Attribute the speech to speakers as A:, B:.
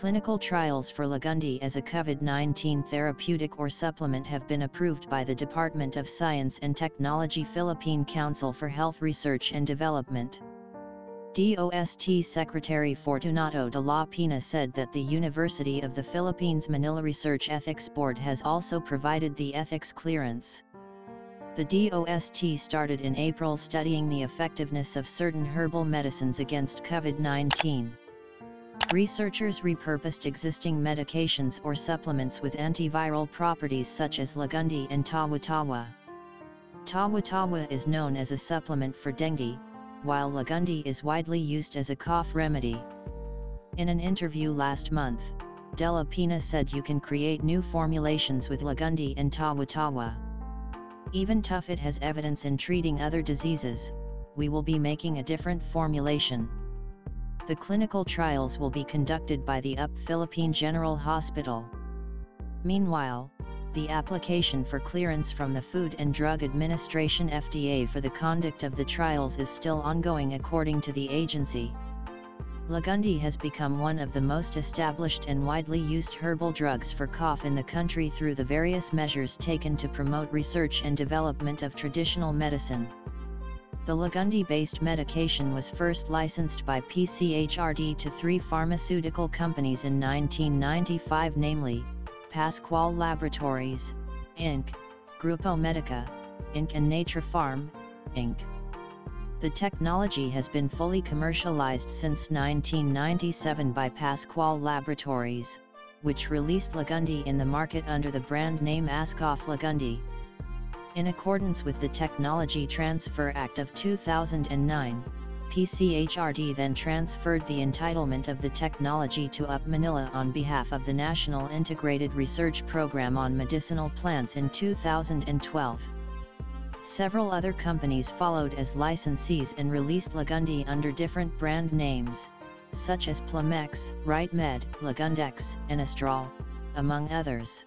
A: Clinical trials for Lagundi as a COVID-19 therapeutic or supplement have been approved by the Department of Science and Technology Philippine Council for Health Research and Development. DOST Secretary Fortunato de la Peña said that the University of the Philippines Manila Research Ethics Board has also provided the ethics clearance. The DOST started in April studying the effectiveness of certain herbal medicines against COVID-19. Researchers repurposed existing medications or supplements with antiviral properties such as Lagundi and Tawa-Tawa. Tawa-Tawa is known as a supplement for dengue, while Lagundi is widely used as a cough remedy. In an interview last month, de la Peña said you can create new formulations with Lagundi and Tawa-Tawa. Even Tufit has evidence in treating other diseases, we will be making a different formulation. The clinical trials will be conducted by the UP Philippine General Hospital. Meanwhile, the application for clearance from the Food and Drug Administration FDA for the conduct of the trials is still ongoing according to the agency. Lagundi has become one of the most established and widely used herbal drugs for cough in the country through the various measures taken to promote research and development of traditional medicine. The Lagundi-based medication was first licensed by PCHRD to three pharmaceutical companies in 1995 namely, Pascual Laboratories, Inc., Grupo Medica, Inc. and Natrapharm, Inc. The technology has been fully commercialized since 1997 by Pascual Laboratories, which released Lagundi in the market under the brand name Ascof Lagundi. In accordance with the Technology Transfer Act of 2009, PCHRD then transferred the entitlement of the technology to UP Manila on behalf of the National Integrated Research Program on Medicinal Plants in 2012. Several other companies followed as licensees and released Lagundi under different brand names, such as Plumex, RightMed, Lagundex, and Astral, among others.